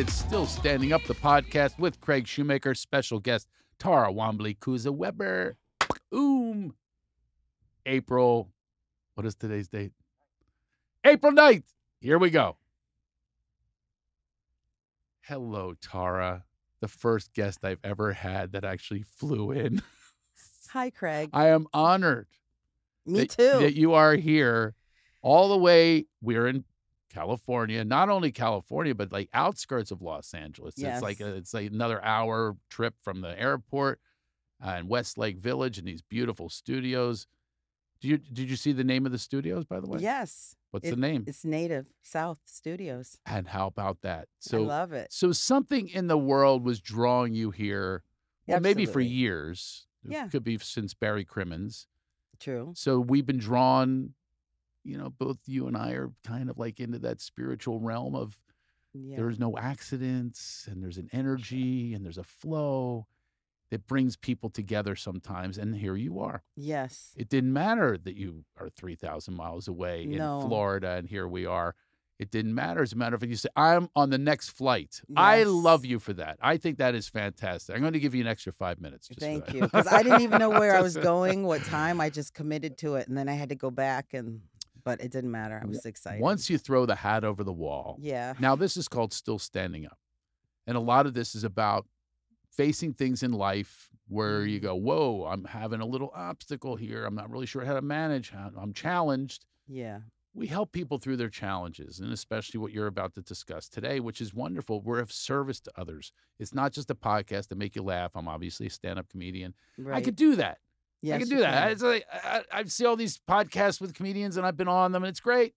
It's Still Standing Up, the podcast with Craig Shoemaker, special guest Tara Wambli Kuza Weber. Oom. April, what is today's date? April 9th. Here we go. Hello, Tara. The first guest I've ever had that actually flew in. Hi, Craig. I am honored Me that, too. that you are here all the way. We're in California, not only California, but like outskirts of Los Angeles. It's like a, it's like another hour trip from the airport uh, in Westlake Village and these beautiful studios. Do you did you see the name of the studios by the way? yes, What's it- the name? it's Native South Studios. And how about that? So I love it. so something in the world was drawing you here. Well, maybe for years. It Yeah. Could be since Barry Crimmins. True. So we've been drawn, you know, both you and I are kind of like into that spiritual realm of Yeah. there's no accidents and there's an energy and there's a flow that brings people together sometimes. And here you are. yes. It didn't matter that you are 3,000 miles away No. in Florida and here we are. It didn't matter. As a matter of fact, you say, I'm on the next flight. I love you for that. I think that is fantastic. I'm going to give you an extra five minutes. Just Thank you. Because I didn't even know where I was going, what time. I just committed to it, and then I had to go back, and but it didn't matter. I was excited. Once you throw the hat over the wall, Yeah. Now, this is called Still Standing Up. And a lot of this is about facing things in life where you Mhm. go, Whoa, I'm having a little obstacle here. I'm not really sure how to manage. I'm challenged. Yeah. We help people through their challenges, and especially what you're about to discuss today, which is wonderful. We're of service to others. It's not just a podcast to make you laugh. I'm obviously a stand up comedian. Right. I could do that. Yes, I can do that. can. It's like, I, I see all these podcasts with comedians, and I've been on them, and it's great.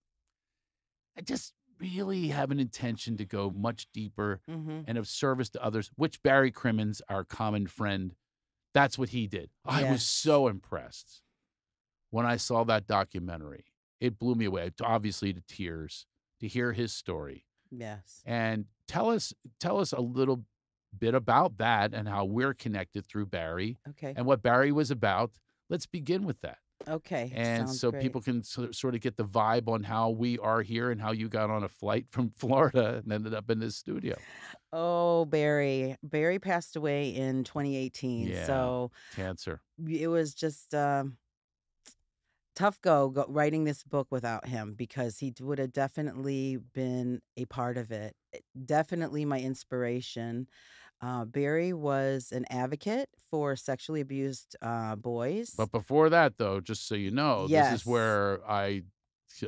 I just really have an intention to go much deeper Mhm. and of service to others, which Barry Crimmins, our common friend, that's what he did. I was so impressed when I saw that documentary. It blew me away, obviously to tears, to hear his story. Yes. And tell us, tell us a little bit about that and how we're connected through Barry Okay. and what Barry was about. Let's begin with that. Okay. And Sounds so great. people can sort of get the vibe on how we are here and how you got on a flight from Florida and ended up in this studio. Oh, Barry. Barry passed away in 2018. Yeah. So Cancer. it was just um, tough go, go writing this book without him because he would have definitely been a part of it. Definitely my inspiration. Uh, Barry was an advocate for sexually abused uh, boys. But before that, though, just so you know, this is where I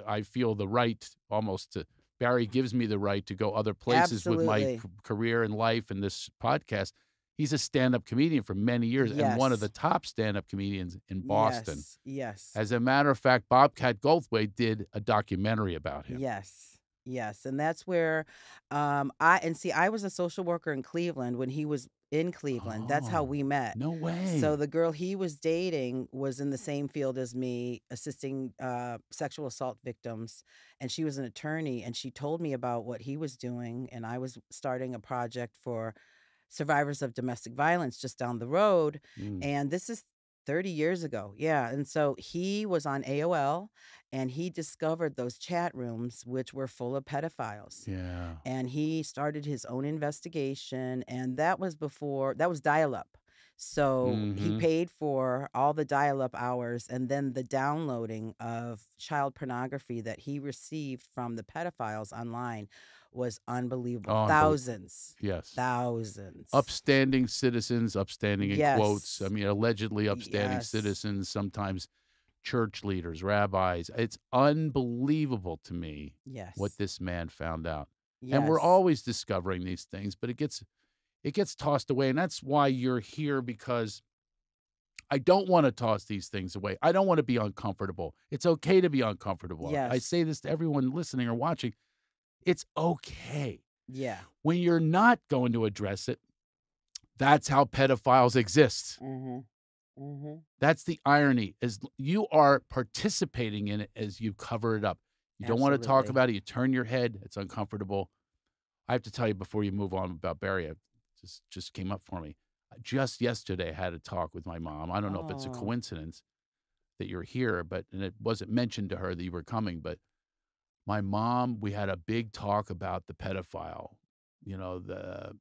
I feel the right almost to Barry gives me the right to go other places with my career and life and this podcast. He's a stand-up comedian for many years and one of the top stand-up comedians in Boston. Yes. Yes. As a matter of fact, Bobcat Goldthwait did a documentary about him. Yes. Yes. And that's where um I and see I was a social worker in Cleveland when he was in Cleveland. That's how Oh, we met. No way. So the girl he was dating was in the same field as me, assisting uh, sexual assault victims, and she was an attorney. And she told me about what he was doing, and I was starting a project for survivors of domestic violence just down the road. Mm. And this is 30 years ago. Yeah. And so he was on AOL and he discovered those chat rooms, which were full of pedophiles. yeah. And he started his own investigation. And that was before, that was dial up. So he Mhm. paid for all the dial up hours and then the downloading of child pornography that he received from the pedophiles online was unbelievable. Oh, Thousands. Yes. Thousands. upstanding citizens, upstanding in quotes. I mean, allegedly upstanding Yes. citizens, sometimes church leaders, rabbis. It's unbelievable to me Yes. what this man found out. yes. And we're always discovering these things, but it gets it gets tossed away. And that's why you're here because I don't want to toss these things away. I don't want to be uncomfortable. It's okay to be uncomfortable. Yes. I say this to everyone listening or watching. It's okay Yeah. when you're not going to address it, that's how pedophiles exist. Mm-hmm. Mm-hmm. That's the irony is you are participating in it as you cover it up. You don't want to talk about it. You turn your head. It's uncomfortable. I have to tell you before you move on about Barry, I just just came up for me. Just yesterday, I had a talk with my mom. I don't know if it's a Oh. coincidence that you're here, but and it wasn't mentioned to her that you were coming, but my mom, we had a big talk about the pedophile you know, the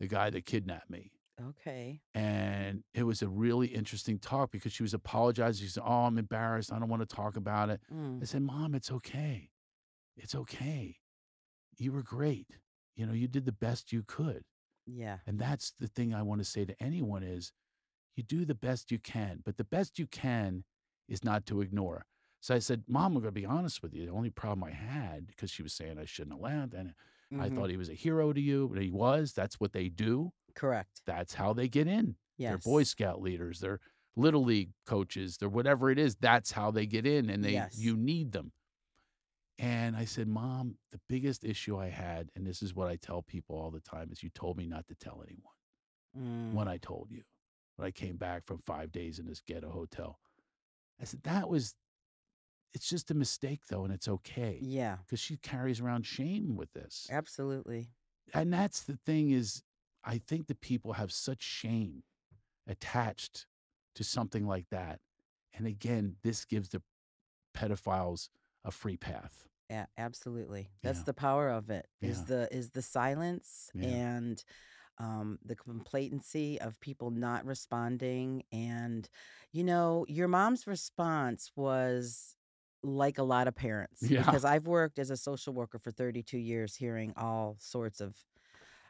the guy that kidnapped me. Okay. And it was a really interesting talk because she was apologizing. She said, Oh, I'm embarrassed. I don't want to talk about it. I Mm. said, Mom, it's okay. It's okay. You were great. You know, you did the best you could. Yeah. And that's the thing I want to say to anyone is you do the best you can, but the best you can is not to ignore. So I said, Mom, I'm going to be honest with you. The only problem I had, because she was saying I shouldn't have laughed, and I Mhm. thought he was a hero to you, but he was. That's what they do. Correct. That's how they get in. They're Boy Scout leaders, they're little league coaches, they're whatever it is. That's how they get in, and they Yes. you need them. And I said, Mom, the biggest issue I had, and this is what I tell people all the time, is you told me not to tell anyone Mm. when I told you. When I came back from five days in this ghetto hotel. I said, that was it's just a mistake though, and it's okay. Yeah. Because she carries around shame with this. Absolutely. And that's the thing is I think that people have such shame attached to something like that. And again, this gives the pedophiles a free path. Yeah, absolutely. That's Yeah. the power of it. Is Yeah. the is the silence Yeah. and um, the complacency of people not responding. And you know, your mom's response was like a lot of parents Yeah. because I've worked as a social worker for 32 years, hearing all sorts of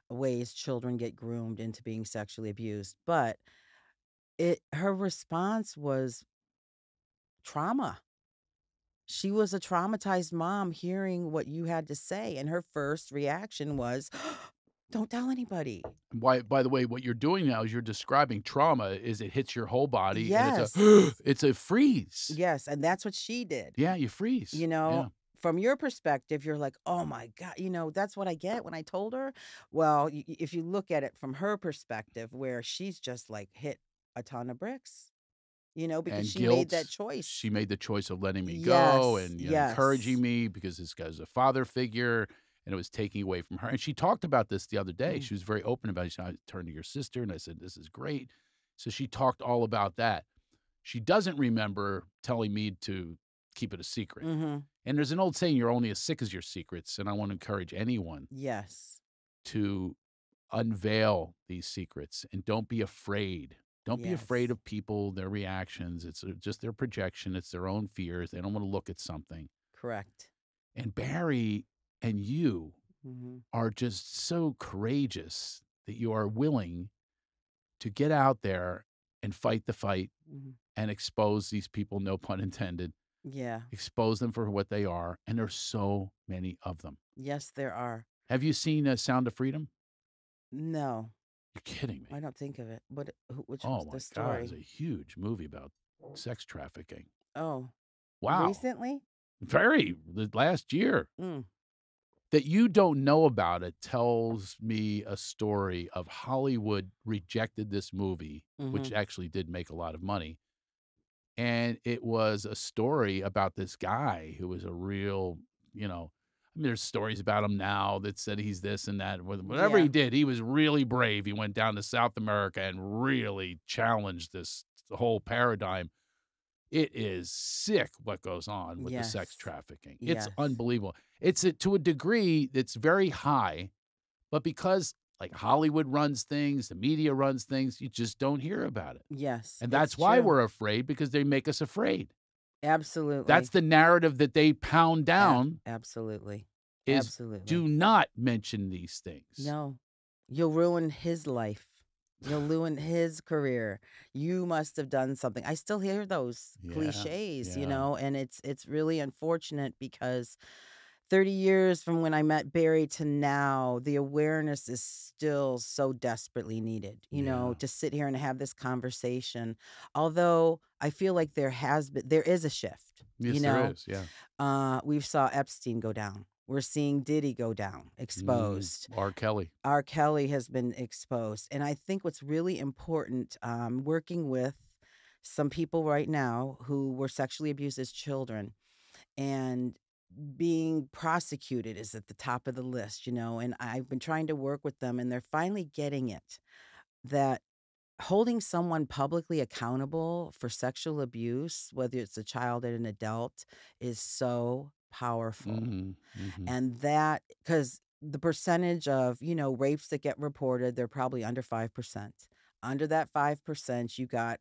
ways children get groomed into being sexually abused. But it her response was trauma. She was a traumatized mom hearing what you had to say, and her first reaction was, "Don't tell anybody." Why by the way, what you're doing now is you're describing trauma is it hits your whole body and it's a Yes. it's a freeze. Yes, and that's what she did. Yeah, you freeze. You know, from your perspective, you're like, "Oh my god," you know, that's what I get when I told her. Well, if you look at it from her perspective, where she's just like hit a ton of bricks, you know, because and she guilt. made that choice. She made the choice of letting me go and you know, encouraging me because this guy's a father figure and it was taking away from her. And she talked about this the other day. Mm. She was very open about it. She said, I turned to your sister and I said, This is great. So she talked all about that. She doesn't remember telling me to keep it a secret. hmm And there's an old saying, you're only as sick as your secrets. And I want to encourage anyone Yes. to unveil these secrets and don't be afraid. Don't be afraid of people, their reactions. It's uh, just their projection, it's their own fears. They don't want to look at something. Correct. And Barry and you hmm are just so courageous that you are willing to get out there and fight the fight hmm and expose these people, no pun intended, Yeah. expose them for what they are. And there's so many of them. Yes, there are. Have you seen uh, Sound of Freedom? No, You're kidding me. I don't think of it. What? Which Oh was my the God, story? it's a huge movie about sex trafficking. Oh, Wow. recently? Very, the last year. Mm. That you don't know about it tells me a story of Hollywood rejected this movie, which Mhm. actually did make a lot of money. And it was a story about this guy who was a real, you know, I mean, there's stories about him now that said he's this and that. Whatever Yeah. he did, he was really brave. He went down to South America and really challenged this whole paradigm. It is sick what goes on with the sex Yes. trafficking. It's Yes. unbelievable. It's a, to a degree that's very high, but because like Hollywood runs things, the media runs things, you just don't hear about it. Yes. And that's why true. we're afraid because they make us afraid. absolutely. That's the narrative that they pound down absolutely. is absolutely. do not mention these things. No, you'll ruin his life. You'll ruin his career. You must have done something. I still hear those Yeah, cliches, you know, and it's it's really unfortunate because 30 years from when I met Barry to now, the awareness is still so desperately needed, you know, to sit here and have this conversation. Although I feel like there has been there is a shift. Yes, you know, there is. Yeah. uh we saw Epstein go down. We're seeing Diddy go down, Mhm. exposed. R. Kelly. R. Kelly has been exposed. And I think what's really important, um, working with some people right now who were sexually abused as children and being prosecuted is at the top of the list, you know. And I've been trying to work with them, and they're finally getting it that holding someone publicly accountable for sexual abuse, whether it's a child or an adult, is so powerful Mhm, mhm. and that because the percentage of, you know, rapes that get reported, they're probably under 5%. Under that 5%, you got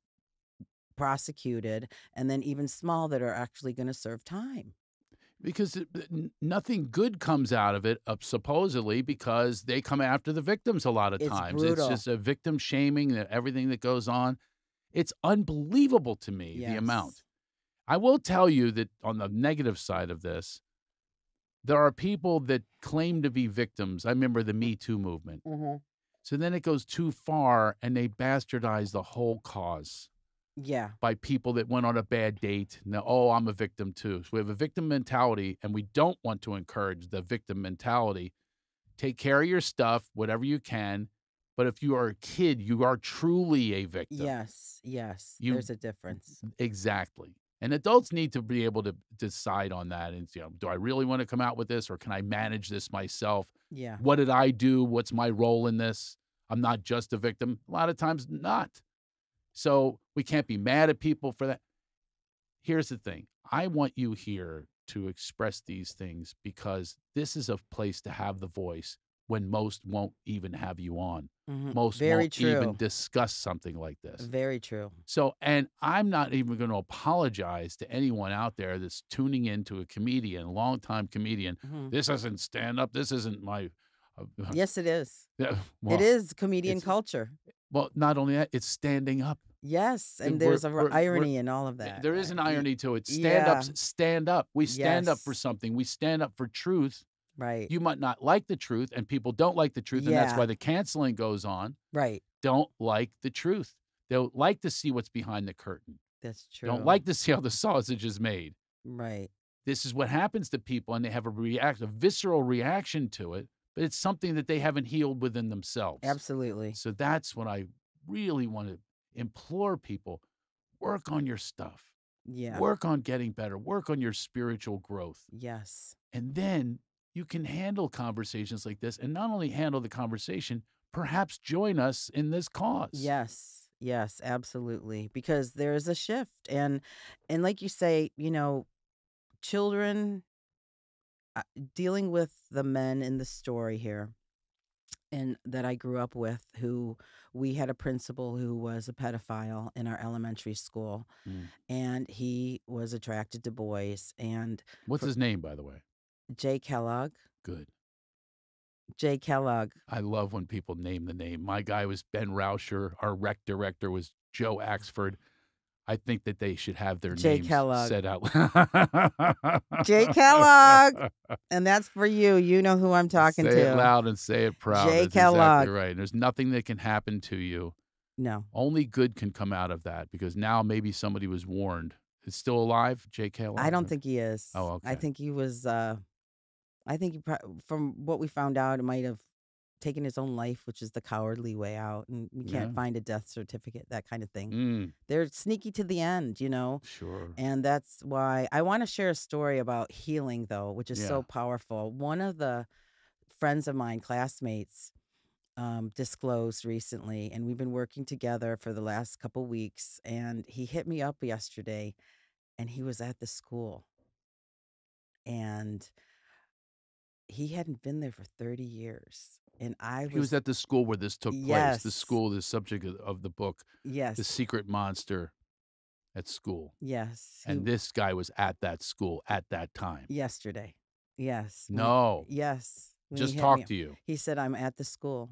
prosecuted, and then even small that are actually going to serve time. Because nothing good comes out of it, uh, supposedly, because they come after the victims a lot of It's times. brutal. It's just a victim shaming, that everything that goes on. It's unbelievable to me the amount. I will tell you that on the negative side of this, there are people that claim to be victims. I remember the Me Too movement. So then it goes too far and they bastardize the whole cause Yeah. by people that went on a bad date. Now, oh, I'm a victim too. So we have a victim mentality and we don't want to encourage the victim mentality. Take care of your stuff, whatever you can. But if you are a kid, you are truly a victim. Yes. Yes. You- There's a difference. Exactly. And adults need to be able to decide on that. And, you know, do I really want to come out with this or can I manage this myself? Yeah. What did I do? What's my role in this? I'm not just a victim. A lot of times, not. So we can't be mad at people for that. Here's the thing I want you here to express these things because this is a place to have the voice when most won't even have you on. Mhm. Most Very won't true. even discuss something like this. Very true. So, and I'm not even going to apologize to anyone out there that's tuning into a comedian, a longtime comedian. Mhm. This isn't stand up. This isn't my. Uh, Yes, it is. yeah, well, it is comedian culture. Well, not only that, it's standing up. Yes, and there's a r- we're- we're- irony in all of that. There is an irony to it. Stand yeah. up. Stand up. We stand up for something. We stand up for truth. Right. You might not like the truth, and people don't like the truth, and that's why the canceling goes on. right. Don't like the truth. They'll like to see what's behind the curtain. That's true. Don't like to see how the sausage is made. Right. this is what happens to people and they have a react a visceral reaction to it but it's something that they haven't healed within themselves Absolutely. so that's what i really want to implore people work on your stuff Yeah. work on getting better work on your spiritual growth Yes. and then you can handle conversations like this and not only handle the conversation perhaps join us in this cause Yes. Yes, absolutely. Because there is a shift and and like you say, you know, children dealing with the men in the story here and that I grew up with who we had a principal who was a pedophile in our elementary school Mm. and he was attracted to boys and what's for- his name by the way Jay Kellogg, good Jay Kellogg. I love when people name the name. My guy was Ben Rauscher. Our rec director was Joe Axford. I think that they should have their Jay names Kellogg. said out. loud. Jay Kellogg. And that's for you. You know who I'm talking say to. it loud and say it proud. Jay That's Kellogg. exactly right. There's nothing that can happen to you. No. Only good can come out of that because now maybe somebody was warned. Is still alive, Jay Kellogg? I don't think he is. Oh, okay. I think he was. uh I think he, from what we found out, it might have taken his own life, which is the cowardly way out, and we can't Yeah. find a death certificate, that kind of thing. Mm, They're sneaky to the end, you know. sure. And that's why I want to share a story about healing, though, which is Yeah. so powerful. One of the friends of mine, classmates, um, disclosed recently, and we've been working together for the last couple weeks. And he hit me up yesterday, and he was at the school, and he hadn't been there for 30 years. And I was, He was at the school where this took place. The school, the subject of, of the book, yes, the secret monster at school. yes, he- And this guy was at that school at that time. yesterday. Yes. when- No, Yes. when just me talk to you. He said, I'm at the school.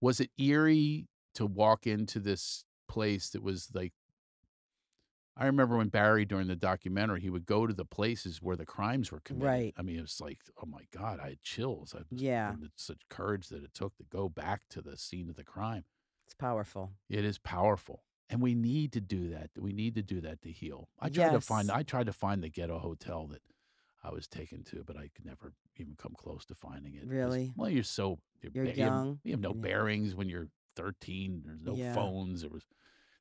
Was it eerie to walk into this place that was like? I remember when Barry during the documentary, he would go to the places where the crimes were committed. Right. I mean, it was like, oh my God, I had chills. I was, Yeah. such courage that it took to go back to the scene of the crime. It's powerful. It is powerful. And we need to do that. We need to do that to heal. I tried to find I tried to find the ghetto hotel that I was taken to, but I could never even come close to finding it. Really? Well, you're so you're, You're ba- you have- young. You have, no Yeah. bearings when you're 13. There's no Yeah. phones. There was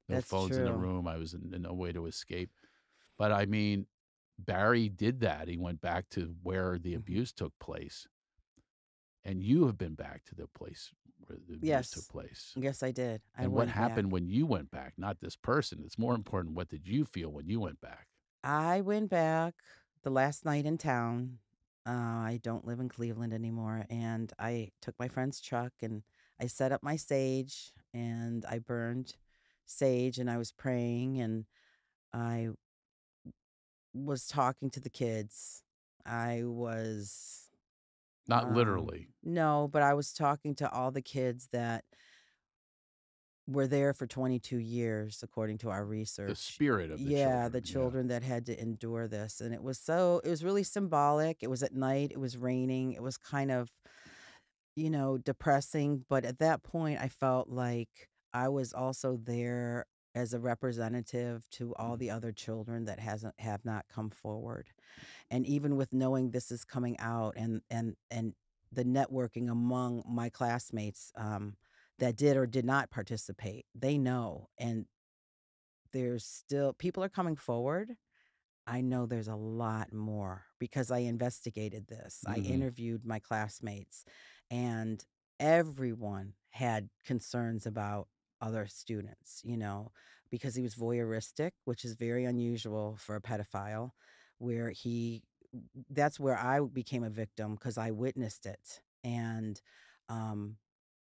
no That's phones in the room. I was in, in no way to escape. But I mean, Barry did that. He went back to where the Mhm. abuse took place. And you have been back to the place where the abuse Yes. took place. Yes, I did. I And what happened back. when you went back? Not this person. It's more important. What did you feel when you went back? I went back the last night in town. Uh, I don't live in Cleveland anymore, and I took my friend's truck and I set up my sage and I burned sage and I was praying and I was talking to the kids. I was Not um literally. no, but I was talking to all the kids that were there for 22 years according to our research. The spirit of the Yeah, the children. Yeah. children that had to endure this and it was so it was really symbolic. It was at night, it was raining, it was kind of, you know, depressing, but at that point I felt like I was also there as a representative to all Mhm. the other children that hasn't have not come forward. And even with knowing this is coming out and and and the networking among my classmates um that did or did not participate, they know and there's still people are coming forward. I know there's a lot more because I investigated this. I Mhm. interviewed my classmates and everyone had concerns about other students, you know, because he was voyeuristic, which is very unusual for a pedophile, where he that's where I became a victim because I witnessed it. And um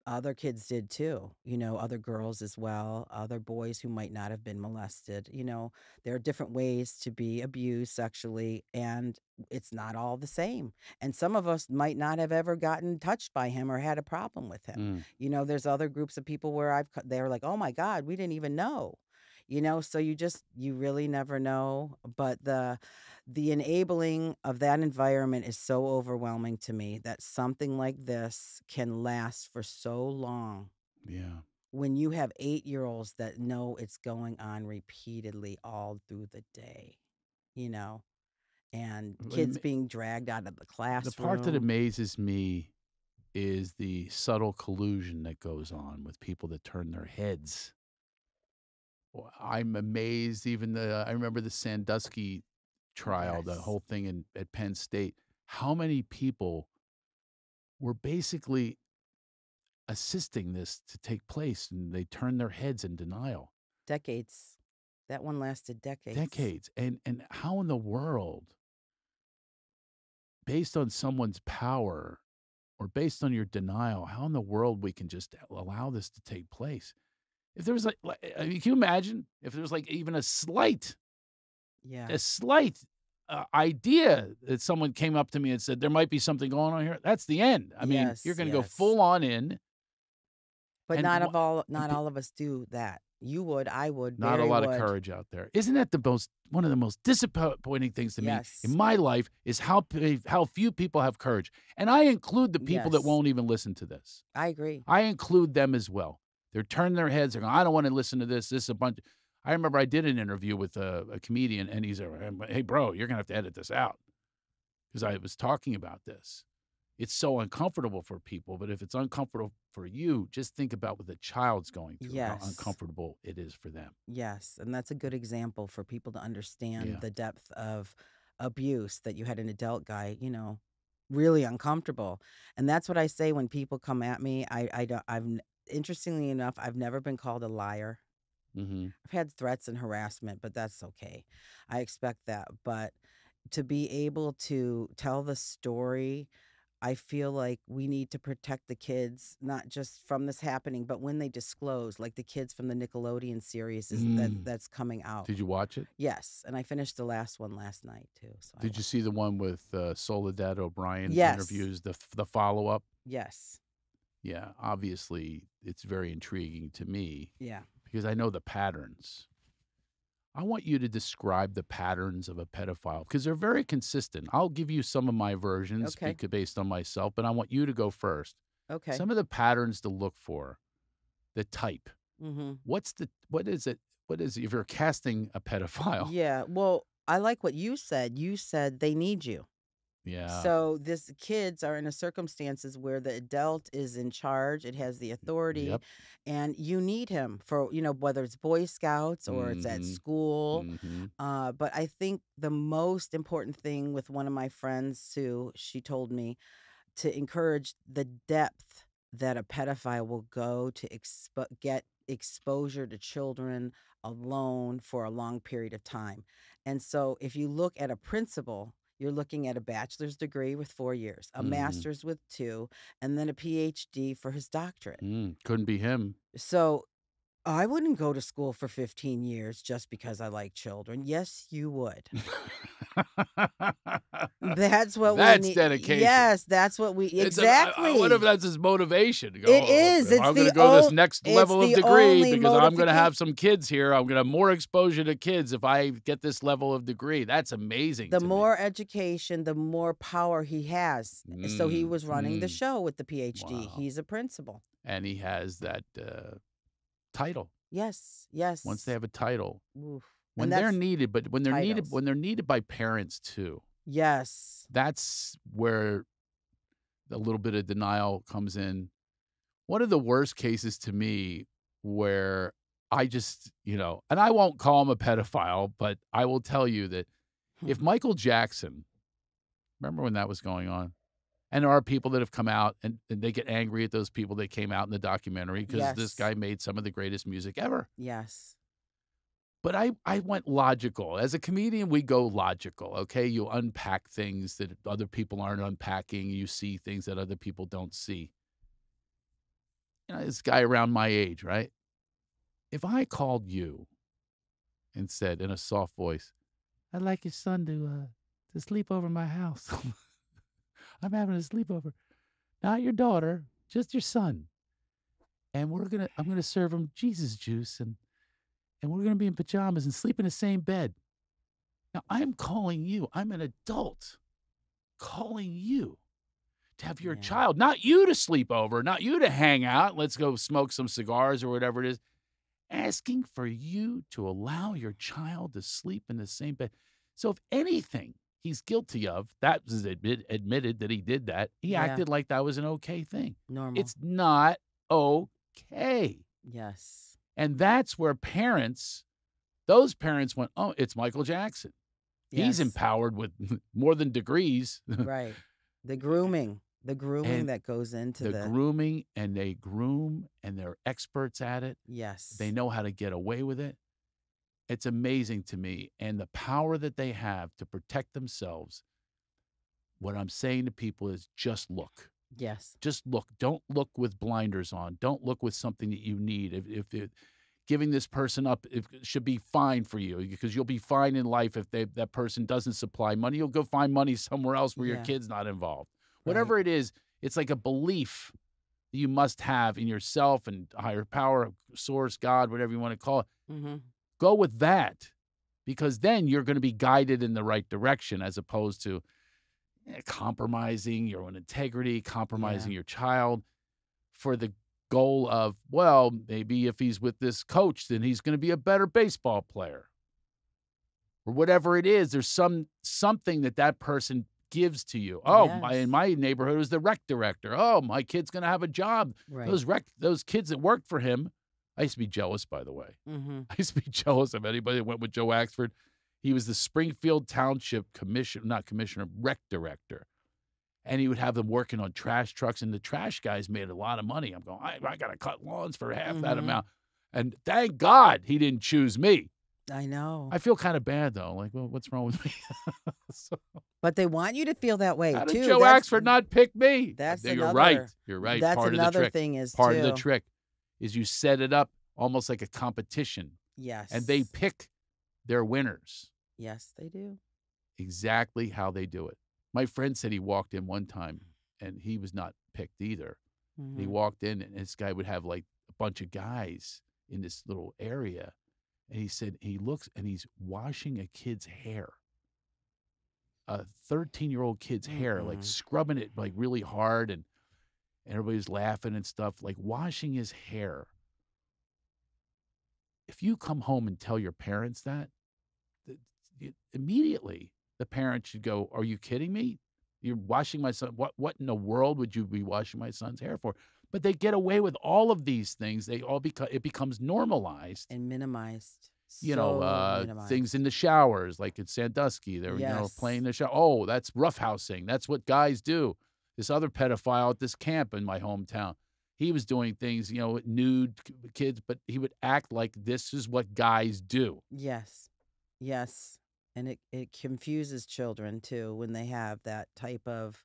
other kids did too, you know, other girls as well, other boys who might not have been molested. You know, there are different ways to be abused sexually, and it's not all the same. And some of us might not have ever gotten touched by him or had a problem with him. Mm. You know, there's other groups of people where I've, they're like, oh my God, we didn't even know. You know, so you just, you really never know. But the, the enabling of that environment is so overwhelming to me that something like this can last for so long Yeah. when you have eight year olds that know it's going on repeatedly all through the day, you know, and kids being dragged out of the classroom. The part that amazes me is the subtle collusion that goes on with people that turn their heads. I'm amazed. Even the I remember the Sandusky trial, the whole thing in at Penn State. How many people were basically assisting this to take place, and they turned their heads in denial. Decades. That one lasted decades. Decades, and and how in the world, based on someone's power or based on your denial, how in the world we can just allow this to take place? If there was like, like I mean, can you imagine if there was like even a slight Yeah. a slight uh, idea that someone came up to me and said there might be something going on here, that's the end. I mean, you're going to go full on in. But not of all, not all of us do that. You would, I would, Not a lot would. of courage out there. Isn't that the most one of the most disappointing things to me in my life is how how few people have courage, and I include the people that won't even listen to this. I agree. I include them as well. They're turning their heads. They're going, I don't want to listen to this. This is a bunch. I remember I did an interview with a, a comedian, and he's like, "Hey, bro, you're gonna have to edit this out," because I was talking about this. It's so uncomfortable for people, but if it's uncomfortable for you, just think about what the child's going through, how Yes. uncomfortable it is for them. Yes, and that's a good example for people to understand Yeah. the depth of abuse that you had an adult guy, you know, really uncomfortable. And that's what I say when people come at me. I I don't I've interestingly enough, I've never been called a liar. Hmm I've had threats and harassment, but that's okay. I expect that. But to be able to tell the story, I feel like we need to protect the kids, not just from this happening, but when they disclose, like the kids from the Nickelodeon series is that Mm. that's coming out. Did you watch it? Yes, and I finished the last one last night too. So I Did you see the one with uh, Soledad O'Brien Yes. interviews the the follow up? Yes. Yeah, obviously it's very intriguing to me Yeah. Because I know the patterns. I want you to describe the patterns of a pedophile because they're very consistent. I'll give you some of my versions Okay. based on myself, but I want you to go first. Okay. Some of the patterns to look for, the type. mm-hmm. What's the what is it? What is it? if you're casting a pedophile? Yeah. Well, I like what you said. You said they need you. Yeah. So this kids are in a circumstances where the adult is in charge. It has the authority, Yep. and you need him for you know whether it's Boy Scouts or it's at Mhm. school. Mhm. Uh, but I think the most important thing with one of my friends too, she told me to encourage the depth that a pedophile will go to expo- get exposure to children alone for a long period of time. And so if you look at a principal, you're looking at a bachelor's degree with four years, a Mhm. master's with two, and then a PhD for his doctorate. Mm, couldn't be him. So I wouldn't go to school for 15 years just because I like children. Yes, you would. That's what That's we need. dedication. Yes, that's what we It's a- I- I exactly. what if that's his motivation? to go, It "Oh, is. It's I'm going to the go this next it's level of the degree because I'm going to have some kids here. I'm going to have more exposure to kids if I get this level of degree. That's amazing. the to me. more education, the more power he has. So he Mm, was running the mm. show with the PhD. Wow. He's a principal. and he has that uh, title. Yes, yes. Once they have a title, Oof. when they're needed, but when they're needed, when they're needed by parents too, Yes. that's where a little bit of denial comes in. One of the worst cases to me where I just, you know, and I won't call him a pedophile, but I will tell you that if Hmm. Michael Jackson, remember when that was going on? And there are people that have come out and, and they get angry at those people that came out in the documentary because this guy made some of the greatest music ever. Yes. But I, I went logical. As a comedian, we go logical. Okay. You unpack things that other people aren't unpacking. You see things that other people don't see. You know, this guy around my age, right? If I called you and said in a soft voice, I'd like your son to uh, to sleep over my house. I'm having a sleepover. Not your daughter, just your son. And we're gonna I'm gonna serve him Jesus juice and and we're going to be in pajamas and sleep in the same bed. Now, I'm calling you, I'm an adult calling you to have your Yeah. child, not you to sleep over, not you to hang out, let's go smoke some cigars or whatever it is, asking for you to allow your child to sleep in the same bed. So, if anything he's guilty of, that was admit, admitted that he did that, he Yeah. acted like that was an okay thing. Normal. It's not okay. yes. And that's where parents, those parents went, oh, it's Michael Jackson. He's empowered with more than degrees. right. The grooming. The grooming And that goes into the the, grooming, and they groom, and they're experts at it. yes. They know how to get away with it. It's amazing to me. And the power that they have to protect themselves. What I'm saying to people is just look. Yes. just look don't look with blinders on don't look with something that you need if, if it, giving this person up it should be fine for you because you'll be fine in life if they, that person doesn't supply money you'll go find money somewhere else where your kid's not involved Right. whatever it is it's like a belief that you must have in yourself and higher power source god whatever you want to call it Mm-hmm. Go with that because then you're going to be guided in the right direction as opposed to eh, compromising your own integrity, compromising your child for the goal of, well, maybe if he's with this coach, then he's going to be a better baseball player. Or whatever it is, there's some something that that person gives to you. Oh, my, in my neighborhood was the rec director. Oh, my kid's going to have a job. Right. Those rec those kids that worked for him. I used to be jealous, by the way. mm-hmm. I used to be jealous of anybody that went with Joe Axford. He was the Springfield Township Commission, not commissioner, rec director. And he would have them working on trash trucks, and the trash guys made a lot of money. I'm going, I, I got to cut lawns for half that Mhm. amount. And thank God he didn't choose me. I know. I feel kind of bad though. Like, well, what's wrong with me? so, but they want you to feel that way how did too. Joe That's- Axford not pick me? that's You're right. You're right. That's Part of the another trick. thing is Part too. of the trick is you set it up almost like a competition, Yes. and they pick their winners. Yes, they do. exactly how they do it. My friend said he walked in one time and he was not picked either. And he mm-hmm. walked in and this guy would have like a bunch of guys in this little area. And he said he looks and he's washing a kid's hair. A 13 year old kid's hair, like mm-hmm. scrubbing it like really hard and everybody's laughing and stuff, like washing his hair. If you come home and tell your parents that, immediately the parents should go, Are you kidding me? You're washing my son. What what in the world would you be washing my son's hair for? But they get away with all of these things. They all become it becomes normalized. and minimized. You know, uh, minimized. things in the showers, like at Sandusky, they're you know playing the show. Oh, that's roughhousing. That's what guys do. This other pedophile at this camp in my hometown, he was doing things, you know, with nude kids, but he would act like this is what guys do. Yes. Yes. and it it confuses children too when they have that type of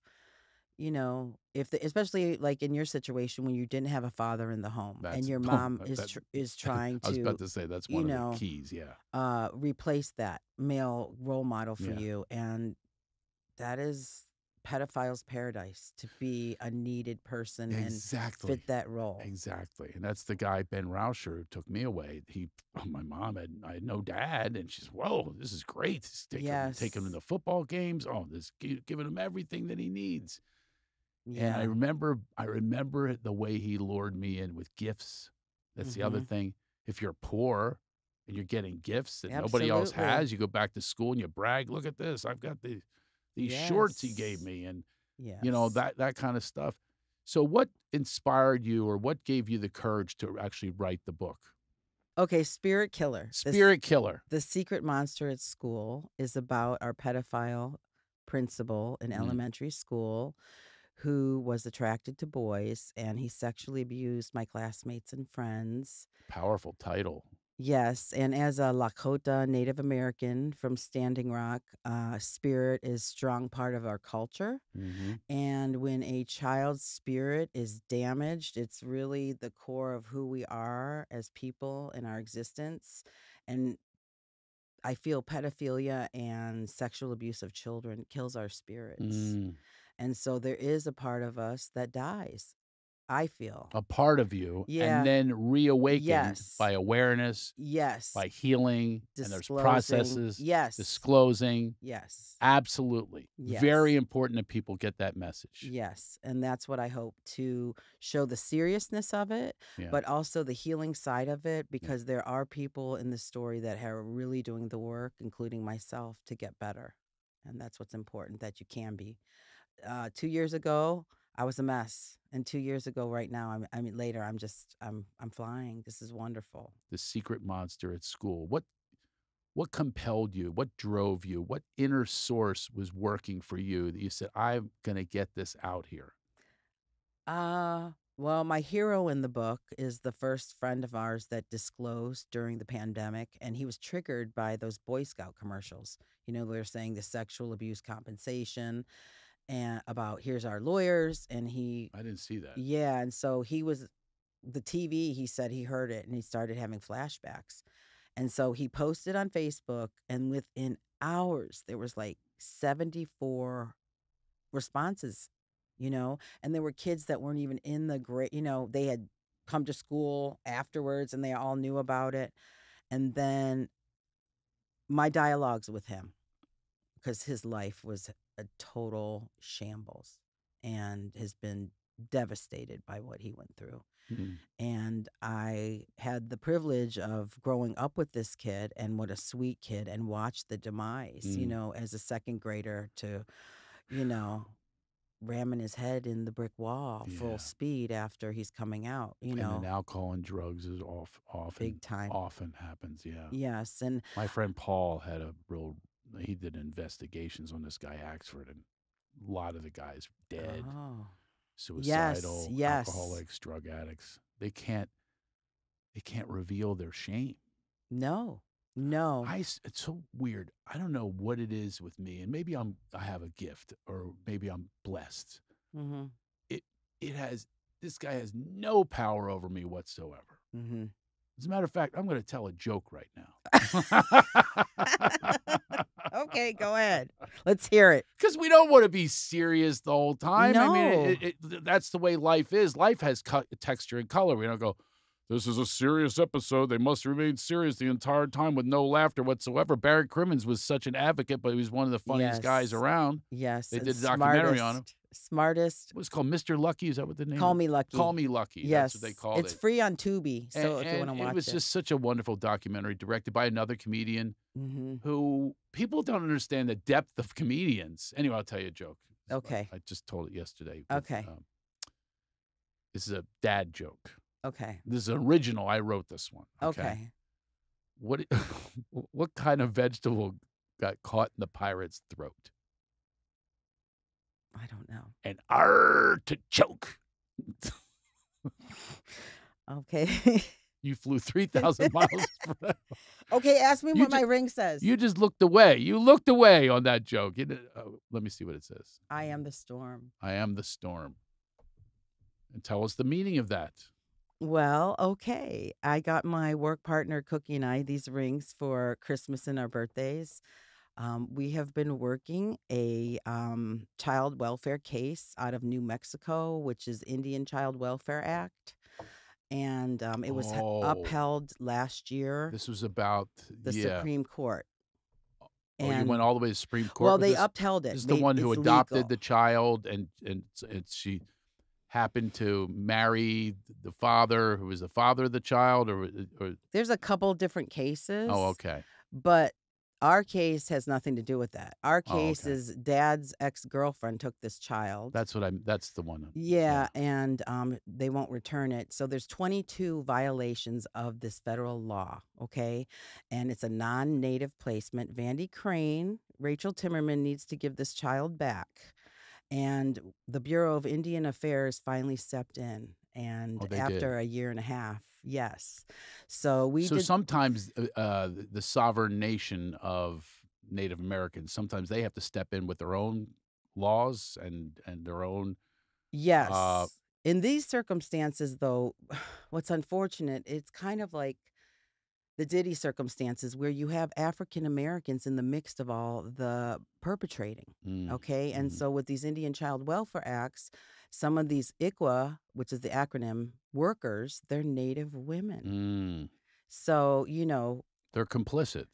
you know if the, especially like in your situation when you didn't have a father in the home That's and your mom that- is tr- is trying to. I was about to say that's you one of the keys. Yeah. uh replace that male role model for Yeah. you and that is pedophile's paradise to be a needed person and fit that role Exactly. And that's the guy, Ben Rauscher, who took me away. He, oh, my mom had, I had no dad. And she's, whoa, this is great. He's taking, taking him to the football games. Oh, this giving him everything that he needs. And I remember, I remember it the way he lured me in with gifts. That's the other Mhm. thing. If you're poor and you're getting gifts that nobody else has, you go back to school and you brag, look at this. I've got the, these shorts he gave me. And, yes you know, that, that kind of stuff. So what inspired you or what gave you the courage to actually write the book? okay spirit killer The Spirit Killer. The Secret Monster at School is about our pedophile principal in Mm. elementary school who was attracted to boys and he sexually abused my classmates and friends. Powerful title. Yes, and as a Lakota Native American from Standing Rock, uh, spirit is strong part of our culture. hmm And when a child's spirit is damaged, it's really the core of who we are as people in our existence. And I feel pedophilia and sexual abuse of children kills our spirits. Mm. And so there is a part of us that dies, I feel. A part of you, Yeah. and then reawakened Yes. by awareness, Yes. by healing, and there's processes, Yes. disclosing. yes. Absolutely. Yes. Very important that people get that message. Yes. And that's what I hope to show the seriousness of it, Yeah. but also the healing side of it, because there are people in the story that are really doing the work, including myself, to get better. And that's what's important that you can be. Uh, two years ago, I was a mess. And two years ago, right now, I'm, I mean, later, I'm just, I'm, I'm flying. This is wonderful. the secret monster at school. What what compelled you? What drove you? What inner source was working for you that you said, I'm gonna get this out here? Uh, well, my hero in the book is the first friend of ours that disclosed during the pandemic, and he was triggered by those Boy Scout commercials. You know, they're saying the sexual abuse compensation and about here's our lawyers, and he, I didn't see that. yeah, and so he was the TV. He said he heard it and he started having flashbacks, and so he posted on Facebook, and within hours there was like seventy four responses you know and there were kids that weren't even in the grade you know they had come to school afterwards and they all knew about it and then my dialogues with him because his life was a total shambles and has been devastated by what he went through Mm. and I had the privilege of growing up with this kid and what a sweet kid and watch the demise, you Mm. know, as a second grader to, you know, ramming his head in the brick wall Yeah. full speed after he's coming out, you and know, then alcohol and drugs is off often big time. often happens. Yeah. Yes. And My friend Paul had a real he did investigations on this guy Axford and a lot of the guys dead, oh, suicidal, yes. alcoholics, drug addicts. They can't they can't reveal their shame. no, no. I it's so weird. I don't know what it is with me, and maybe I'm I have a gift, or maybe I'm blessed. mm-hmm. It has this guy has no power over me whatsoever. Mm-hmm. As a matter of fact, I'm going to tell a joke right now. okay, go ahead. Let's hear it. Because we don't want to be serious the whole time. I mean, No. it, it, that's the way life is. Life has texture and color. We don't go, this is a serious episode. They must remain serious the entire time with no laughter whatsoever. Barry Crimmins was such an advocate, but he was one of the funniest guys around. Yes. They did a documentary on him. smartest- Smartest. It was called Mr. Lucky. Is that what the name? Call me lucky. Call Me Lucky. Yes. That's what they called it's it. It's free on Tubi. So And- if you want to watch it It was just such a wonderful documentary directed by another comedian hmm who people don't understand the depth of comedians. Anyway, I'll tell you a joke. Okay. I just told it yesterday. with, Okay. um, this is a dad joke. Okay. This is original. I wrote this one. Okay. What what kind of vegetable got caught in the pirate's throat? I don't know. An artichoke. Okay. You flew 3,000 miles. Okay, ask me You what ju- my ring says. you just looked away. You looked away on that joke. You did- oh, let me see what it says. I am the storm. I am the storm. And tell us the meaning of that. Well, okay. I got my work partner Cookie and I these rings for Christmas and our birthdays. Um, we have been working a um, child welfare case out of New Mexico, which is Indian Child Welfare Act, and um, it was Oh. upheld last year, This was about the yeah. Supreme Court. oh, you went all the way to Supreme Court. well, they this? upheld it. This is the one who adopted legal. the child, and and and she happened to marry the father, who was the father of the child, or, or There's a couple different cases. oh, okay, But our case has nothing to do with that. Our Oh, case okay. is dad's ex girlfriend took this child. that's what I'm. That's the one. I'm- yeah, and um, they won't return it. So there's 22 violations of this federal law. Okay, and it's a non-native placement. Vandy Crane, Rachel Timmerman needs to give this child back, and the Bureau of Indian Affairs finally stepped in. And Oh, after did. a year and a half, yes. So we so did. sometimes uh, uh, the- the sovereign nation of Native Americans sometimes they have to step in with their own laws and and their own. Yes. In these circumstances, though, what's unfortunate, it's kind of like the Diddy circumstances where you have African Americans in the mix of all the perpetrating. Mm, Okay. And mhm. so with these Indian Child Welfare Acts, some of these ICWA, which is the acronym workers, they're Native women. mm, So, you know, they're complicit.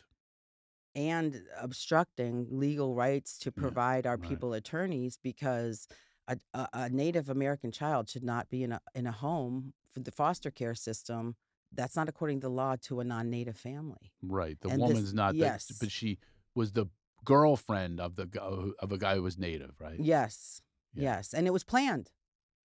and obstructing legal rights to Yeah, provide our right. people attorneys because a, a, a Native American child should not be in a in a home for the foster care system. That's not according to the law to a non-native family. Right. The And this- woman's not. yes. That, but she was the girlfriend of the of a guy who was native, right? Yes, Yeah. yes, and it was planned.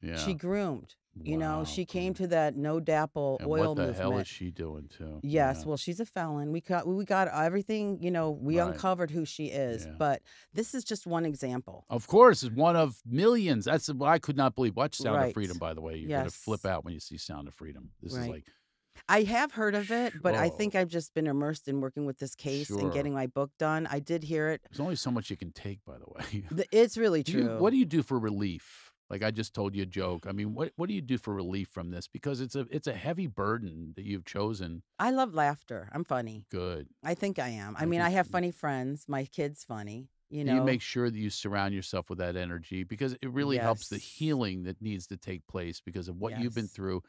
Yeah. She groomed. You know, she came to that No DAPL And oil what the movement. hell is she doing too? Yes, Yeah. well, she's a felon. We got we got everything. You know, we Right. uncovered who she is. Yeah. But this is just one example. Of course, it's one of millions. That's what I could not believe. Watch Sound of Freedom, by the way. You're gonna flip out when you see Sound of Freedom. This is like I have heard of it, but I think I've just been immersed in working with this case Sure. and getting my book done. I did hear it. there's only so much you can take, by the way. Th- It's really Do you- true. what do you do for relief? Like I just told you a joke. I mean, what what do you do for relief from this? Because it's a it's a heavy burden that you've chosen. I love laughter. I'm funny. Good. I think I am. I I mean, think I have you- funny friends. My kid's funny. You know, you make sure that you surround yourself with that energy because it really helps the Yes. healing that needs to take place because of what you've been Yes. through.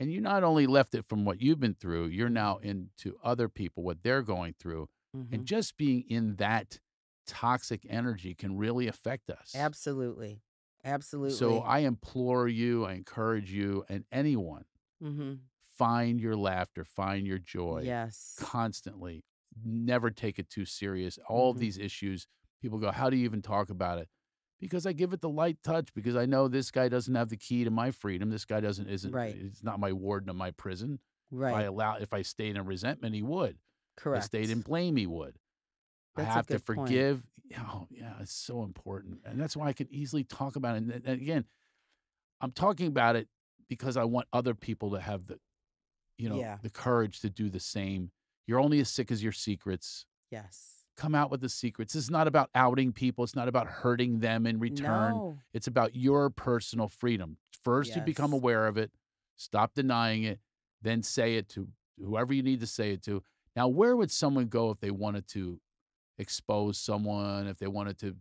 And you not only left it from what you've been through, you're now into other people, what they're going through. Mhm. And just being in that toxic energy can really affect us. absolutely, absolutely. So I implore you, I encourage you, and anyone hmm find your laughter, find your joy yes, constantly. Never take it too serious. All of Mhm. these issues, people go, How do you even talk about it? Because I give it the light touch, because I know this guy doesn't have the key to my freedom. This guy doesn't isn't Right. it's not my warden of my prison. If I right, allow if I stayed in resentment, he would. Correct. If I stayed in blame, he would. I That's a have to good point. forgive. Oh, yeah, it's so important. And that's why I can easily talk about it. And, and again, I'm talking about it because I want other people to have the, you know, Yeah. the courage to do the same. You're only as sick as your secrets. Yes. Come out with the secrets. Is not about outing people. It's not about hurting them in return. No. It's about your personal freedom. First, you become aware of it, stop denying it, then say it to whoever you need to say it to. Now, where would someone go if they wanted to expose someone, if they wanted to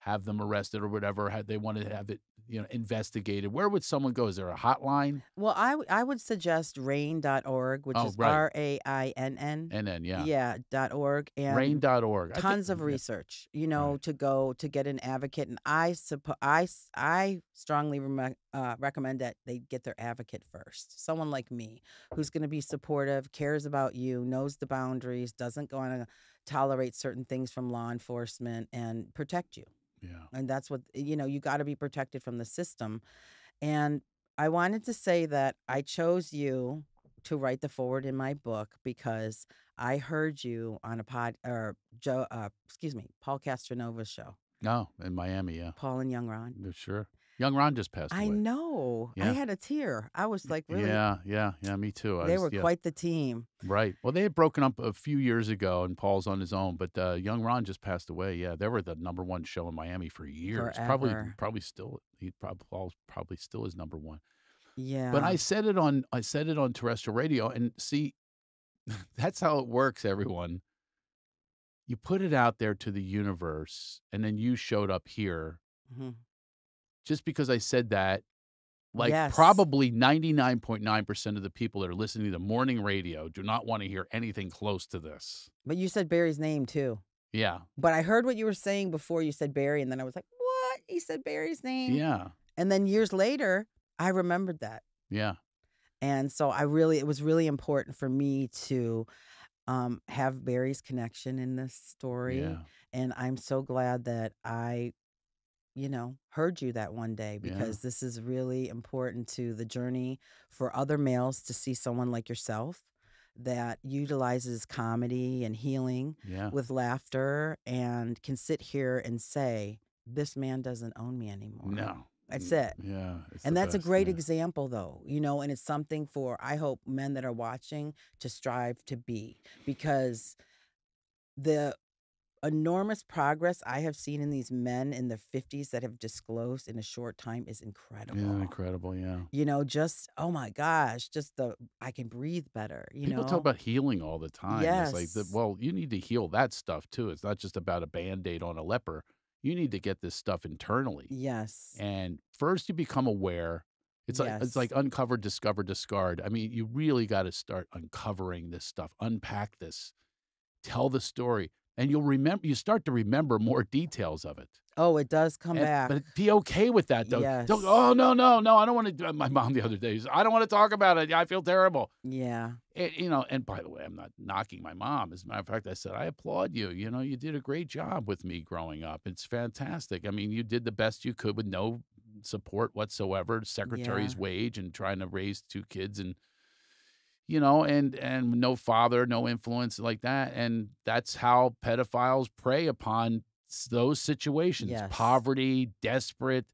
have them arrested or whatever, had they wanted to have it, you know, investigated? Where would someone go? Is there a hotline? Well, I, w- I would suggest rainn.org, which Oh, is right. R A I N N. And then, yeah, Yeah, dot org. And rainn.org. I think- tons of research, you know, Right. to go to get an advocate. And I suppo- I, I strongly rem- uh, recommend that they get their advocate first. Someone like me who's going to be supportive, cares about you, knows the boundaries, doesn't going to tolerate certain things from law enforcement and protect you. Yeah. and that's what you know you got to be protected from the system and i wanted to say that i chose you to write the forward in my book because i heard you on a pod or joe uh, excuse me paul castronovo's show No, in Miami, yeah. paul and young ron Sure. Young Ron just passed I away. know. I had a tear. I was like, really? Yeah, yeah, yeah. Me too. I They was- were yeah, quite the team. right. Well, they had broken up a few years ago, and Paul's on his own. But uh, Young Ron just passed away. Yeah, they were the number one show in Miami for years. Probably, Forever. probably probably still. He probably Paul's probably still is number one. Yeah. But I said it on I said it on terrestrial radio, and see, that's how it works. Everyone, you put it out there to the universe, and then you showed up here. Mhm. Just because I said that, like Yes. probably ninety nine point nine percent of the people that are listening to morning radio do not want to hear anything close to this. But you said Barry's name too. Yeah, But I heard what you were saying before you said Barry, and then I was like, what? He said Barry's name. yeah, And then years later, I remembered that. yeah, And so I really, it was really important for me to um, have Barry's connection in this story. yeah. And I'm so glad that I, you know, heard you that one day Yeah. because this is really important to the journey for other males to see someone like yourself that utilizes comedy and healing Yeah. with laughter and can sit here and say, this man doesn't own me anymore. No. That's it. Yeah. And that's a great yeah. example, though, you know, and it's something for, I hope, men that are watching to strive to be because the enormous progress I have seen in these men in their 50s that have disclosed in a short time is incredible. Yeah, incredible. Yeah. You know, just, oh my gosh, just the, I can breathe better, you People know? talk about healing all the time. It's like, the, well, you need to heal that stuff too. It's not just about a band aid on a leper. You need to get this stuff internally. yes. And first, you become aware. It's like it's like Yes. uncover, discover, discard. I mean, you really got to start uncovering this stuff, unpack this, tell the story, and you'll remember. You start to remember more details of it. Oh, it does come And- back. But be okay with that, though. Don't, oh no, no, no! I don't want to. My mom the other day, said, I don't want to talk about it. I feel terrible. yeah. And, you know, and by the way, I'm not knocking my mom. As a matter of fact, I said, I applaud you. You know, you did a great job with me growing up. It's fantastic. I mean, you did the best you could with no support whatsoever, secretary's Yeah. wage, and trying to raise two kids and you know, and and no father, no influence like that. And that's how pedophiles prey upon those situations. Yes. Poverty, desperate.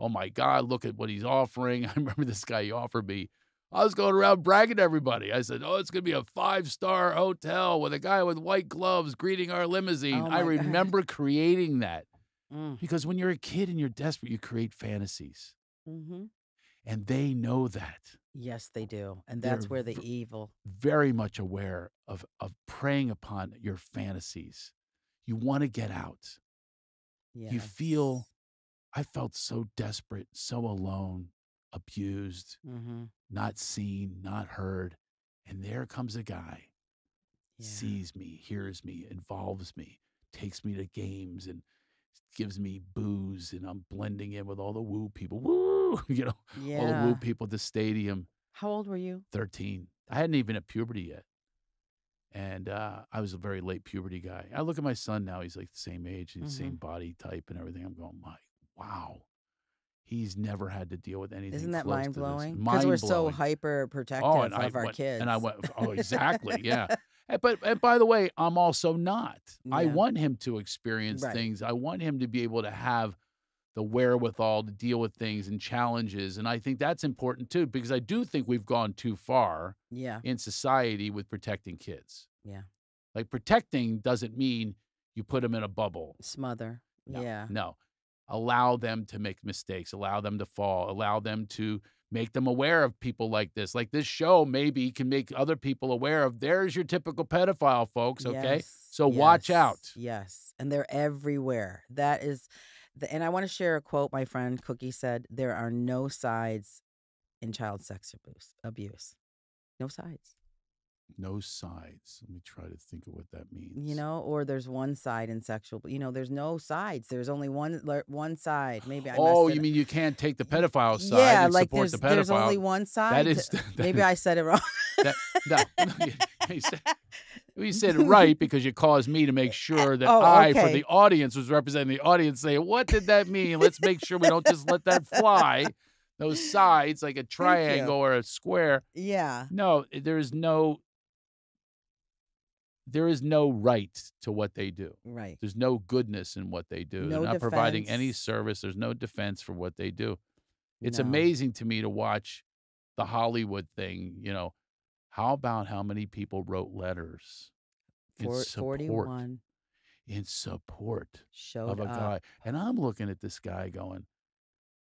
Oh my God, look at what he's offering. I remember this guy he offered me. I was going around bragging to everybody. I said, "Oh, it's going to be a five-star hotel with a guy with white gloves greeting our limousine." Oh I my God. remember creating that Mm. because when you're a kid and you're desperate, you create fantasies, hmm and they know that. Yes, they do. And They're that's where the v- evil. Very much aware of of preying upon your fantasies. You want to get out. You feel- I felt so desperate, so alone, abused, hmm not seen, not heard, and there comes a guy Yeah. sees me, hears me, involves me, takes me to games and gives me booze and I'm blending in with all the woo people. Woo, you know, all the Yeah. woo people at the stadium. How old were you? 13. I hadn't even hit puberty yet. And uh, I was a very late puberty guy. I look at my son now, he's like the same age, the Mhm. same body type and everything. I'm going, my wow. He's never had to deal with anything. Isn't that close to mind this. blowing? Because we're so Mind-blowing. hyper protective Oh, and I of our went, kids. and I went, oh, exactly, yeah. And- But and by the way, I'm also not. I Yeah. want him to experience Right. things. I want him to be able to have the wherewithal to deal with things and challenges. And I think that's important too, because I do think we've gone too far yeah. in society with protecting kids. Yeah. Like protecting doesn't mean you put them in a bubble. Smother. No, Yeah. No. Allow them to make mistakes, allow them to fall, allow them to make them aware of people like this. Like this show maybe can make other people aware of there's your typical pedophile, folks. Okay. Yes, So watch out. Yes. And they're everywhere. That is, and I want to share a quote my friend Cookie said there are no sides in child sex abuse. abuse. No sides. No sides. Let me try to think of what that means. You know, or there's one side in sexual, you know, there's no sides. There's only one one side. Maybe I Oh, you it mean you can't take the pedophile side yeah, and like support there's the pedophile? there's only one side. that is that maybe is- I said it wrong. that, no, you, said, you said it right because you caused me to make eh, sure that Oh, I, for the audience, was representing the audience. Saying, what did that mean? Let's make sure we don't just let that fly. Those sides, like a triangle or a square. yeah. No, eh, there is no. There is no right to what they do. Right. There's no goodness in what they do. No They're not providing any service. There's no defense for what they do. It's No. amazing to me to watch the Hollywood thing. You know, how about how many people wrote letters in support 41 in support showed of a up. guy? And I'm looking at this guy going,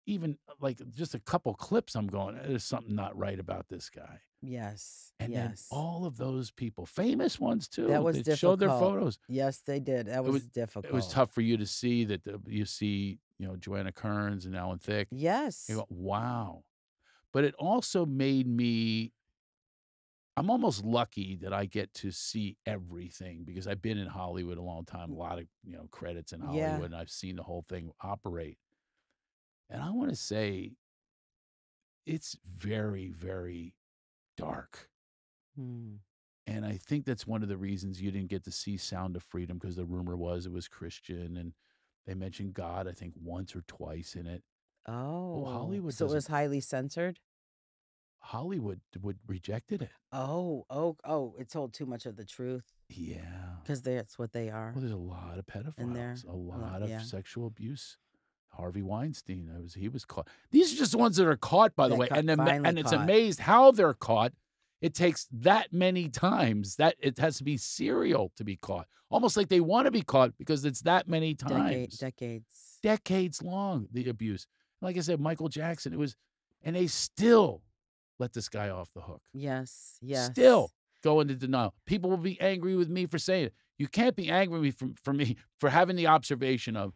even uh, like just a couple clips. I'm going, there's something not right about this guy. Yes. And then yes. all of those people, famous ones too, That was they showed their photos. yes, they did. That was, was- difficult. It was tough for you to see that the, you see, you know, Joanna Kerns and Alan Thicke. Yes. You go, wow. But it also made me, I'm almost lucky that I get to see everything because I've been in Hollywood a long time, a lot of, you know, credits in Yeah. Hollywood, and I've seen the whole thing operate. And I want to say it's very, very dark. Hmm. And I think that's one of the reasons you didn't get to see Sound of Freedom because the rumor was it was Christian and they mentioned God, I think, once or twice in it. Oh. oh Hollywood So it was highly censored? Hollywood would rejected it. Oh, oh, oh, it told too much of the truth Yeah. because that's what they are. Well, there's a lot of In there, pedophiles, a lot, of sexual abuse. Harvey Weinstein, I was he was caught. These are just the ones that are caught, by the That way, got and and it's caught. amazed how they're caught. It takes that many times that it has to be serial to be caught, almost like they want to be caught because it's that many Decade, times, decades. decades long. The abuse, like I said, Michael Jackson. It was, and they still let this guy off the hook. Yes, yes. Still go into denial. People will be angry with me for saying it. You can't be angry with me for, for me for having the observation of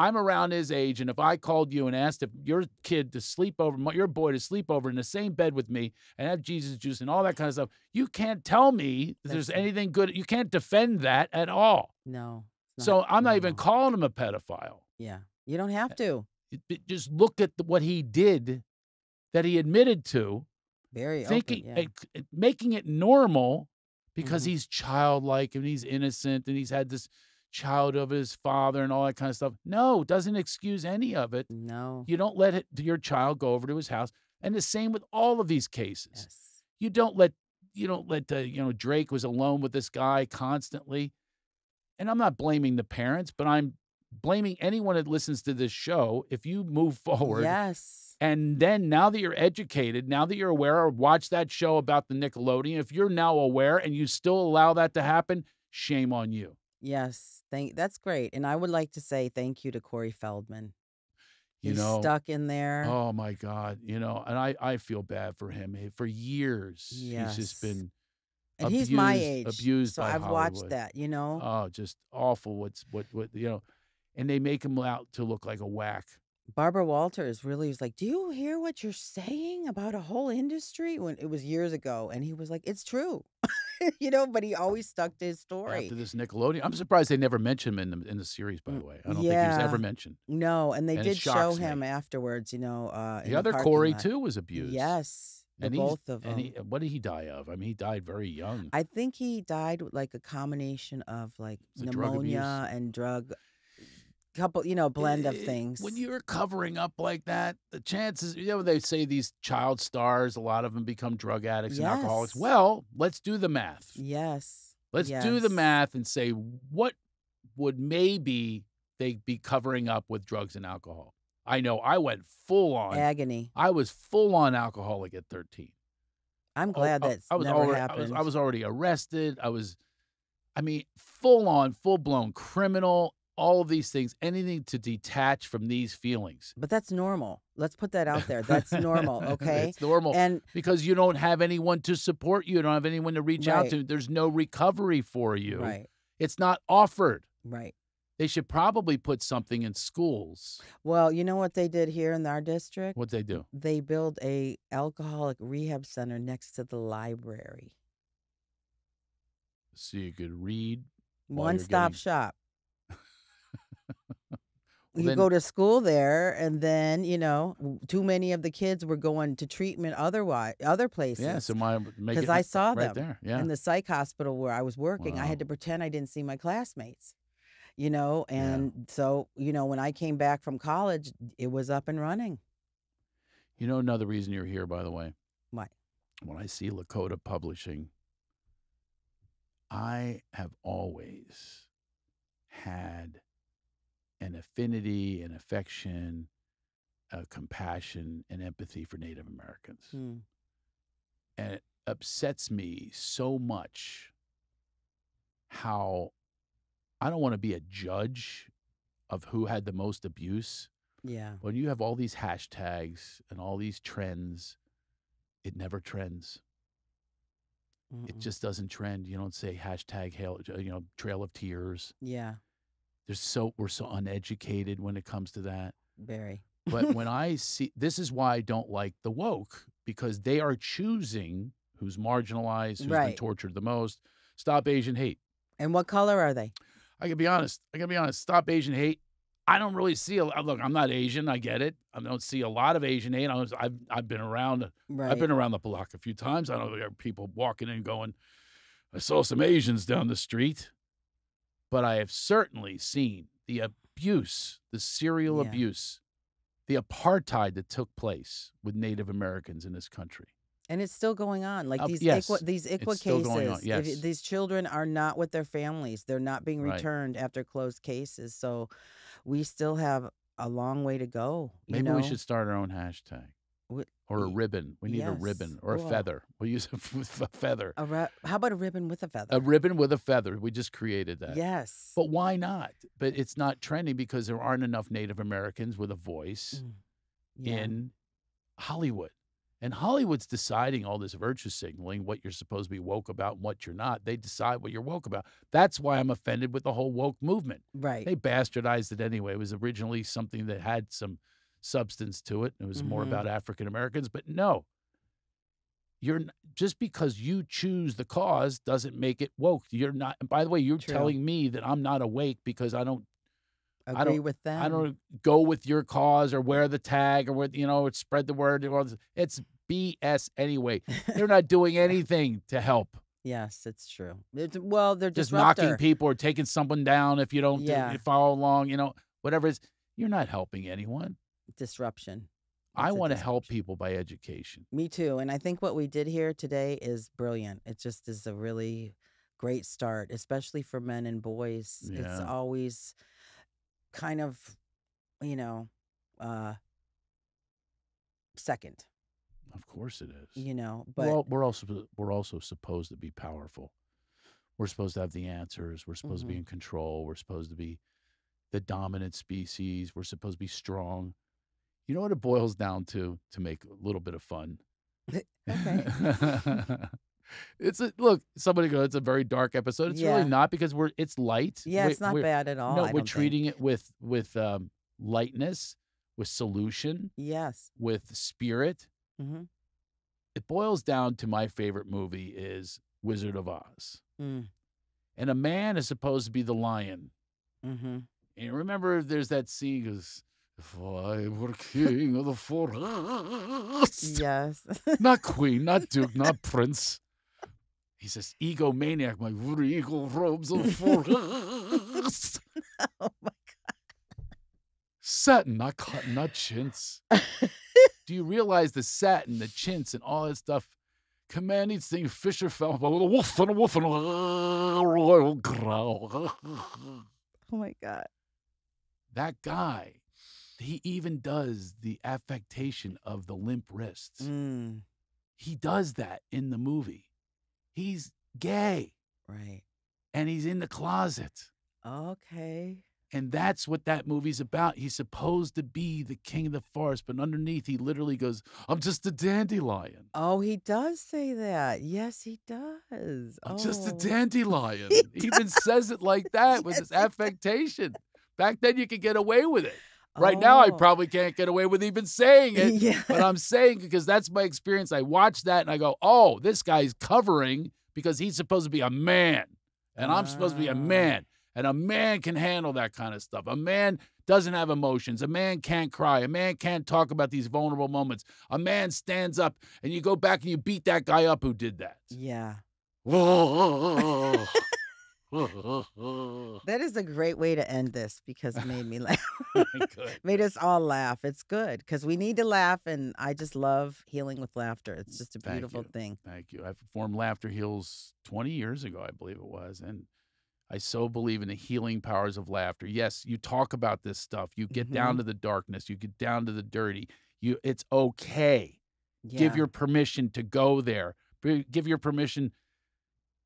I'm around his age, and if I called you and asked if your kid to sleep over, your boy to sleep over in the same bed with me and have Jesus juice and all that kind of stuff, you can't tell me that there's anything good. You can't defend that at all. No. it's So I'm not even no. calling him a pedophile. Yeah. You don't have to. It- just look at the, what he did that he admitted to Very thinking open. Yeah. eh, eh, making it normal because Mhm. he's childlike and he's innocent and he's had this child of his father and all that kind of stuff. No, doesn't excuse any of it. No. You don't let it, your child go over to his house. And the same with all of these cases. Yes. You don't let you don't let uh, you know Drake was alone with this guy constantly. And I'm not blaming the parents, but I'm blaming anyone that listens to this show if you move forward Yes. and then now that you're educated, now that you're aware, or watch that show about the Nickelodeon, if you're now aware and you still allow that to happen, shame on you. Yes. Thank that's great. And I would like to say thank you to Corey Feldman. You He's know, stuck in there. oh my God, you know, and I, I feel bad for him. For years, he's just been, and he's my age. abused So I've watched that, you know? oh, just awful. What's what, what, you know, and they make him out to look like a whack. Barbara Walters really was like, Do you hear what you're saying about a whole industry? When it was years ago. And he was like, It's true. you know, but he always stuck to his story. After this Nickelodeon, I'm surprised they never mentioned him in the in the series. By the way, I don't think he was ever mentioned. No, and they And did show him me. afterwards, you know. Uh, The other parking Corey lot. too was abused. Yes. and both of them. And he, what did he die of? I mean, he died very young. I think he died with like a combination of like it drug pneumonia and drug, couple, you know, blend of Eh, things. When you're covering up like that, the chances, you know, they say these child stars, a lot of them become drug addicts and alcoholics. Well, let's do the math. yes. Let's do the math and say what would maybe they be covering up with drugs and alcohol. I know I went full on. Agony. I was full on alcoholic at 13. I'm Oh, glad I- that's I was never already, I happened. was, I was already arrested. I was, I mean, full on, full blown criminal. All of these things, anything to detach from these feelings. but that's normal. Let's put that out there. That's normal, okay? it's normal And because you don't have anyone to support you. You don't have anyone to reach out to. There's no recovery for you. right, It's not offered. right. They should probably put something in schools. Well, you know what they did here in our district? What they do? They built a alcoholic rehab center next to the library. So you could read. One stop getting- shop. You then- go to school there, and then you know too many of the kids were going to treatment otherwise other places. Yeah. So my make 'Cause it I saw right them there. Yeah. in the psych hospital where I was working, I had to pretend I didn't see my classmates. You know, Yeah. and so you know when I came back from college, it was up and running. You know another reason you're here, by the way. What? When I see Lakotah Publishing, I have always had an affinity, and affection, a compassion, and empathy for Native Americans. Hmm. And it upsets me so much how I don't want to be a judge of who had the most abuse. Yeah. When you have all these hashtags and all these trends, it never trends. It Mm-mm. just doesn't trend. You don't say hashtag hail, you know, Trail of Tears. Yeah. There's so we're so uneducated when it comes to that. Very. But when I see this is why I don't like the woke because they are choosing who's marginalized, who's been tortured the most. Stop Asian hate. And what color are they? I can be honest. I can be honest. Stop Asian hate. I don't really see a uh, look. I'm not Asian. I get it. I don't see a lot of Asian hate. I was, I've I've been around. Right. I've been around the block a few times. I know there are people walking in going, I saw some Asians down the street. But I have certainly seen the abuse, the serial Yeah. abuse, the apartheid that took place with Native Americans in this country. and it's still going on. Like Uh, these yes, ICWA, these ICWA cases. on, if these children are not with their families. They're not being Right. returned after closed cases. So we still have a long way to go. You Maybe know? we should start our own hashtag or a ribbon. We need a ribbon or a feather. We'll use a, f- a feather. A ra- how about a ribbon with a feather? A ribbon with a feather. We just created that. yes. But why not? But it's not trending because there aren't enough Native Americans with a voice Mm. Yeah. in Hollywood. And Hollywood's deciding all this virtue signaling, what you're supposed to be woke about and what you're not. They decide what you're woke about. That's why I'm offended with the whole woke movement. right. They bastardized it anyway. It was originally something that had some substance to it. It was more Mhm. about African Americans. But no, you're just because you choose the cause doesn't make it woke. You're not. By the way, you're True. telling me that I'm not awake because I don't. I Agree don't- with them. I don't go with your cause or wear the tag or what you know. It's spread the word. or all this- It's BS anyway. They're not doing anything to help. Yes, it's true. It's, well, they're Just disruptor. knocking people or taking someone down if you don't do- you follow along. You know, whatever it is. You're not helping anyone. Disruption. I It's want to help people by education. Me too. And I think what we did here today is brilliant. It just is a really great start, especially for men and boys. It's always kind of, you know, uh second, Of course it is. you know, but well, we're also we're also supposed to be powerful. We're supposed to have the answers. We're supposed to be Mhm. in control. We're supposed to be the dominant species. We're supposed to be strong. You know what it boils down to? To make a little bit of fun. okay. it's a look. Somebody go. It's a very dark episode. It's Yeah. really not because we're. It's light. Yeah, We- it's not bad at all. No, I we're don't think. treating it with with um, lightness, with solution, Yes. with spirit. Mm-hmm. It boils down to my favorite movie is Wizard of Oz, Mm. and a man is supposed to be the lion. Mm-hmm. And remember, there's that scene goes, "If I were king of the forest, Yes. not queen, not duke, not prince." He says, "Egomaniac, my regal robes of forest, oh my God. satin, not cotton, not chintz." Do you realize the satin, the chintz, and all that stuff? Command each thing, Fisher fell with a wolf and a wolf and a royal growl. Oh my God. that guy, he even does the affectation of the limp wrists. Mm. He does that in the movie. He's gay Right. and he's in the closet. Okay. And that's what that movie's about. He's supposed to be the king of the forest, but underneath, he literally goes, I'm just a dandelion. Oh, he does say that. Yes, he does. I'm just a Oh. dandelion. He He even says it like that with Yes, his affectation. Back then, you could get away with it. Right now, I Oh. probably can't get away with even saying it. yeah. but I'm saying because that's my experience. I watch that and I go, oh, this guy's covering because he's supposed to be a man. And I'm supposed to be a Ah. man. And a man can handle that kind of stuff. A man doesn't have emotions. A man can't cry. A man can't talk about these vulnerable moments. A man stands up and you go back and you beat that guy up who did that. Yeah. That is a great way to end this because it made me laugh. Made us all laugh. It's good because we need to laugh, and I just love healing with laughter. It's just a beautiful you. thing. Thank you. I performed Laughter Heals 20 years ago, I believe it was. And I so believe in the healing powers of laughter. Yes, you talk about this stuff. You get down Mhm. to the darkness. You get down to the dirty. You it's okay. Give your permission to go there. Give your permission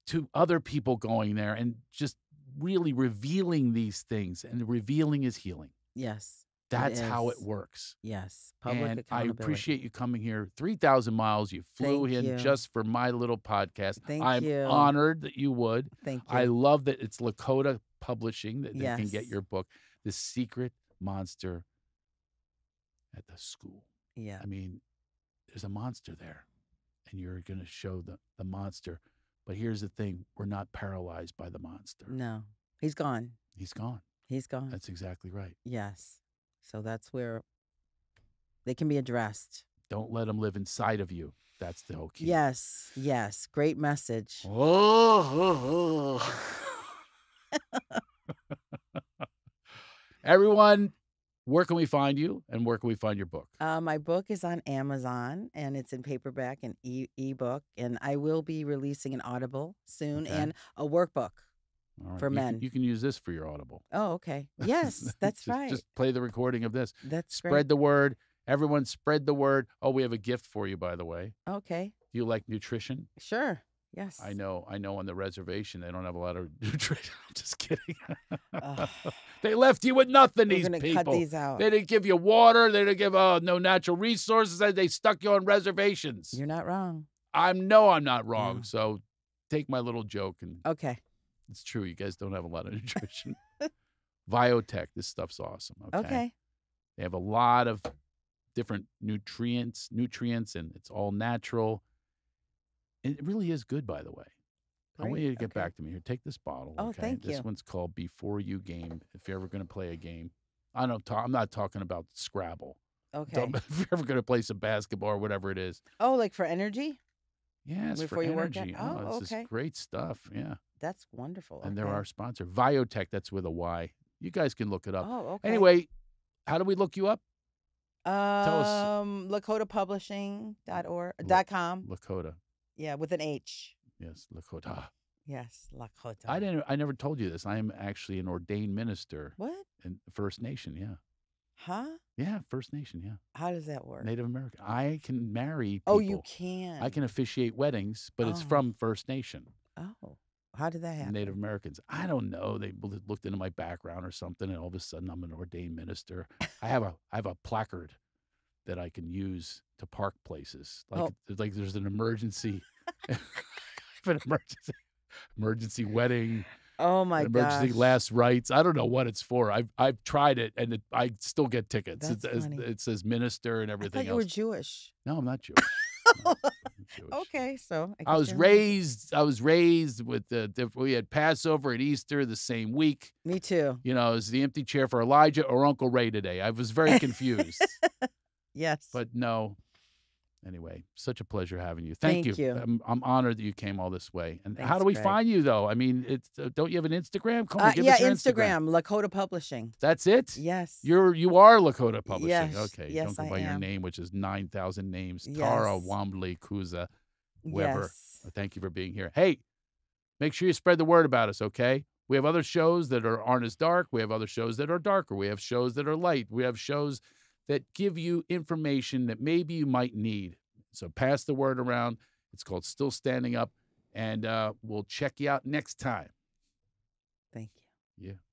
to other people going there and just really revealing these things. And revealing is healing. yes, That's how it works. yes. Public and I appreciate you coming here. 3,000 miles you flew Thank in you. just for my little podcast. Thank I'm you. honored that you would. Thank you. I love that it's Lakotah Publishing that they can get your book, The Secret Monster at the School. yeah. I mean, there's a monster there, and you're going to show the, the monster. But here's the thing we're not paralyzed by the monster. No, he's gone. He's gone. He's gone. That's exactly right. yes. So that's where they can be addressed. Don't let them live inside of you. That's the whole key. Yes. Yes. Great message. Oh. Everyone, where can we find you and where can we find your book? Uh, my book is on Amazon and it's in paperback and e- ebook, and I will be releasing an Audible soon Okay. and a workbook. Right, For you can- men. you can use this for your Audible. Oh, okay. Yes, that's Just- right. Just play the recording of this. that's Spread great. the word. Everyone, spread the word. Oh, we have a gift for you, by the way. Okay, Do you like nutrition? sure. Yes. I know. I know. On the reservation, they don't have a lot of nutrition. I'm just kidding. They left you with nothing. These people. cut these out. They didn't give you water. They didn't give uh, no natural resources. They- They stuck you on reservations. You're not wrong. I'm no, I'm not wrong. Yeah. So take my little joke, and Okay. it's true. You guys don't have a lot of nutrition. Biotech, this stuff's awesome. Okay? Okay. They have a lot of different nutrients, nutrients, and it's all natural. It really is good, by the way. I want you to get okay. back to me here. Take this bottle. Oh, okay? thank This you. one's called Before You Game. If you're ever going to play a game, I don't. Talk, I'm not talking about Scrabble. Okay. about if you're ever going to play some basketball or whatever it is. Oh, like for energy? Yeah, it's Before for you work out? energy. Oh, it's just okay. great stuff. Yeah, That's wonderful. and they're our sponsor, Viotech. That's with a Y. You guys can look it up. Oh, okay. Anyway, how do we look you up? us. um, LakotahPublishing.org dot com. Lakota. Yeah, with an H. Yes, Lakota. Yes, Lakota. I didn't. I never told you this. I am actually an ordained minister What? in First Nation. Yeah, Huh? yeah, First Nation. Yeah, How does that work? Native American. I can marry. People. oh, you can. I can officiate weddings, but it's Oh. from First Nation, Oh, how did that happen? Native Americans. I don't know. They looked into my background or something, and all of a sudden I'm an ordained minister. I have a I have a placard that I can use to park places. Like Oh. there's like there's an emergency, an emergency emergency wedding. Oh my god! emergency gosh. last rites. I don't know what it's for. I've I've tried it and it, I still get tickets. It, That's says- funny. it says minister and I everything thought you else. were Jewish. No, I'm not Jewish. No, I'm not Jewish. Okay, so I guess was raised. I was raised with the. We had Passover and Easter the same week. Me too. You know, is the empty chair for Elijah or Uncle Ray today? I was very confused, Yes. but no. Anyway, such a pleasure having you. Thank, Thank you. I'm, I'm honored that you came all this way. And how do we Greg. find you though? I mean, it's uh, don't you have an Instagram? Come on, uh, give yeah, us your Instagram, Lakotah Publishing. That's it. Yes. You're you are Lakotah Publishing. Yes, Okay. yes, Don't go I by your am. name, which is nine thousand names. Tara Yes. Wambli Kuza. Weber. Yes. Thank you for being here. Hey, make sure you spread the word about us, okay? We have other shows that are aren't as dark. We have other shows that are darker. We have shows that are light. We have shows that give you information that maybe you might need. So pass the word around. It's called Still Standing Up, and uh, we'll check you out next time. Thank you. Yeah.